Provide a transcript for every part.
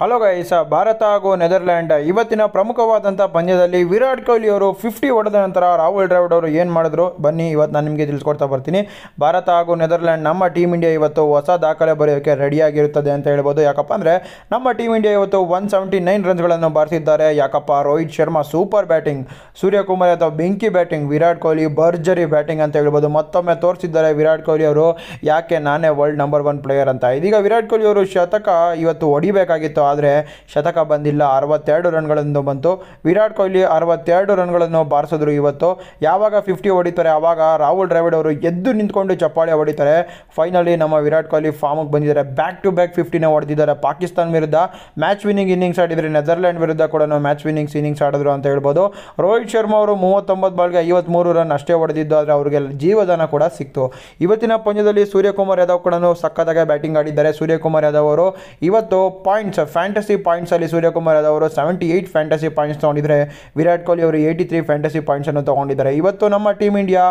Hello guys Bharat ಹಾಗೂ Netherland ಇವತ್ತಿನ ಪ್ರಮುಖವಾದಂಥ ಪಂದ್ಯದಲ್ಲಿ ವಿರಾಟ್ ಕೊಹ್ಲಿ ಅವರು ಫಿಫ್ಟಿ ಹೊಡೆದ ನಂತರ ರಾಹುಲ್ ಡ್ರಾವಿಡ್ ಅವರು ಏನು ಮಾಡಿದ್ರು? ಬನ್ನಿ, ಇವತ್ತು ನಾನು ನಿಮಗೆ ತಿಳಿಸ್ಕೊಡ್ತಾ ಬರ್ತೀನಿ. ಭಾರತ ಹಾಗೂ ನೆದರ್ಲ್ಯಾಂಡ್ ನಮ್ಮ ಟೀಮ್ ಇಂಡಿಯಾ ಇವತ್ತು ಹೊಸ ದಾಖಲೆ ಬರೆಯೋಕ್ಕೆ ರೆಡಿಯಾಗಿರುತ್ತದೆ ಅಂತ ಹೇಳ್ಬೋದು. ಯಾಕಪ್ಪ ಅಂದರೆ ನಮ್ಮ ಟೀಮ್ ಇಂಡಿಯಾ ಇವತ್ತು ಒನ್ ಸೆವೆಂಟಿ ನೈನ್ ರನ್ಸ್ಗಳನ್ನು ಬಾರಿಸಿದ್ದಾರೆ. ಯಾಕಪ್ಪ, ರೋಹಿತ್ ಶರ್ಮಾ ಸೂಪರ್ ಬ್ಯಾಟಿಂಗ್ ಸೂರ್ಯಕುಮಾರ್ ಅಥವಾ ಬೆಂಕಿ ಬ್ಯಾಟಿಂಗ್ ವಿರಾಟ್ ಕೊಹ್ಲಿ ಭರ್ಜರಿ ಬ್ಯಾಟಿಂಗ್ ಅಂತ ಹೇಳ್ಬೋದು. ಮತ್ತೊಮ್ಮೆ ತೋರಿಸಿದ್ದಾರೆ ವಿರಾಟ್ ಕೊಹ್ಲಿ ಅವರು ಯಾಕೆ ನಾನೇ ವರ್ಲ್ಡ್ ನಂಬರ್ ಒನ್ ಪ್ಲೇಯರ್ ಅಂತ. ಇದೀಗ ವಿರಾಟ್ ಕೊಹ್ಲಿ ಅವರು ಶತಕ ಇವತ್ತು ಹೊಡಿಬೇಕಾಗಿತ್ತು. ಆದರೆ ಶತಕ ಬಂದಿಲ್ಲ. ಅರವತ್ತೆರಡು ರನ್ಗಳನ್ನು ಬಂತು. ವಿರಾಟ್ ಕೊಹ್ಲಿ ಅರವತ್ತೆರಡು ರನ್ಗಳನ್ನು ಬಾರಿಸಿದ್ರು ಇವತ್ತು. ಯಾವಾಗ ಫಿಫ್ಟಿ ಹೊಡಿತಾರೆ ಆವಾಗ ರಾಹುಲ್ ದ್ರಾವಿಡ್ ಅವರು ಎದ್ದು ನಿಂತ್ಕೊಂಡು ಚಪ್ಪಾಳೆ ಹೊಡಿತಾರೆ. ಫೈನಲಿ ನಮ್ಮ ವಿರಾಟ್ ಕೊಹ್ಲಿ ಫಾರ್ಮಿಗೆ ಬಂದಿದ್ದಾರೆ. ಬ್ಯಾಕ್ ಟು ಬ್ಯಾಕ್ ಫಿಫ್ಟಿನ ಹೊಡೆದಿದ್ದಾರೆ. ಪಾಕಿಸ್ತಾನ ವಿರುದ್ಧ ಮ್ಯಾಚ್ ವಿನ್ನಿಂಗ್ ಇನ್ನಿಂಗ್ಸ್ ಆಡಿದರೆ ನೆದರ್ಲ್ಯಾಂಡ್ ವಿರುದ್ಧ ಕೂಡ ಮ್ಯಾಚ್ ವಿನ್ನಿಂಗ್ಸ್ ಇನ್ನಿಂಗ್ಸ್ ಆಡಿದ್ರು ಅಂತ ಹೇಳ್ಬೋದು. ರೋಹಿತ್ ಶರ್ಮಾ ಅವರು ಮೂವತ್ತೊಂಬತ್ತು ಬಾಲ್ಗೆ ಐವತ್ತ್ಮೂರು ರನ್ ಅಷ್ಟೇ ಹೊಡೆದಿದ್ದು. ಆದರೆ ಅವರಿಗೆ ಜೀವದಾನ ಕೂಡ ಸಿಕ್ತು. ಇವತ್ತಿನ ಪಂದ್ಯದಲ್ಲಿ ಸೂರ್ಯಕುಮಾರ್ ಯಾದವ್ ಕೂಡ ಸಕ್ಕತ್ತಾಗಿ ಬ್ಯಾಟಿಂಗ್ ಆಡಿದ್ದಾರೆ. ಸೂರ್ಯಕುಮಾರ್ ಯಾದವ್ ಅವರು ಇವತ್ತು ಪಾಯಿಂಟ್ಸ್ ಫ್ಯಾಂಟಸಿ ಪಾಯಿಂಟ್ಸಲ್ಲಿ ಸೂರ್ಯಕುಮಾರ್ ಯಾದವ್ ಅವರು ಸೆವೆಂಟಿ ಏಯ್ಟ್ ಫ್ಯಾಂಟಸಿ ಪಾಯಿಂಟ್ಸ್ ತೊಗೊಂಡಿದ್ದಾರೆ ವಿರಾಟ್ ಕೊಹ್ಲಿ ಅವರು ಏಯ್ಟಿ ತ್ರೀ ಫ್ಯಾಂಟಸಿ ಪಾಯಿಂಟ್ಸನ್ನು ತೊಗೊಂಡಿದ್ದಾರೆ. ಇವತ್ತು ನಮ್ಮ ಟೀಮ್ ಇಂಡಿಯಾ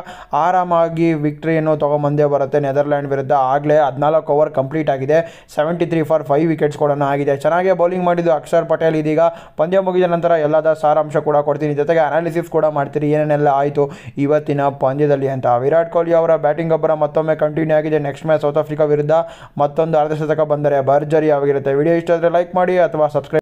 ಆರಾಮಾಗಿ ವಿಕ್ಟ್ರಿಯನ್ನು ತೊಗೊಂಬಂದೇ ಬರುತ್ತೆ ನೆದರ್ಲ್ಯಾಂಡ್ ವಿರುದ್ಧ. ಆಗಲೇ ಹದಿನಾಲ್ಕು ಓವರ್ ಕಂಪ್ಲೀಟ್ ಆಗಿದೆ. Seventy three for five wickets ಕೂಡ ಆಗಿದೆ. ಚೆನ್ನಾಗೇ ಬೌಲಿಂಗ್ ಮಾಡಿದ್ದು ಅಕ್ಷರ್ ಪಟೇಲ್ ಇದೀಗ. ಪಂದ್ಯ ಮುಗಿದ ನಂತರ ಎಲ್ಲದ ಸಾರಾಂಶ ಕೂಡ ಕೊಡ್ತೀನಿ. ಜೊತೆಗೆ ಅನಾಲಿಸಿಸ್ ಕೂಡ ಮಾಡ್ತೀರಿ. ಏನೇನೆಲ್ಲ ಆಯಿತು ಇವತ್ತಿನ ಪಂದ್ಯದಲ್ಲಿ ಅಂತ. ವಿರಾಟ್ ಕೊಹ್ಲಿ ಅವರ ಬ್ಯಾಟಿಂಗ್ ಒಬ್ಬರ ಮತ್ತೊಮ್ಮೆ ಕಂಟಿನ್ಯೂ ಆಗಿದೆ. ನೆಕ್ಸ್ಟ್ ಮ್ಯಾಚ್ ಸೌತ್ ಆಫ್ರಿಕಾ ವಿರುದ್ಧ ಮತ್ತೊಂದು ಅರ್ಧ ಶತಕ ಬಂದರೆ ಭರ್ಜರಿ ಆಗಿರುತ್ತೆ ವಿಡಿಯೋ ಇಷ್ಟ ಆದರೆ ಲೈಕ್ ಮಾಡಿ ಅಥವಾ ಸಬ್ಸ್ಕ್ರೈಬ್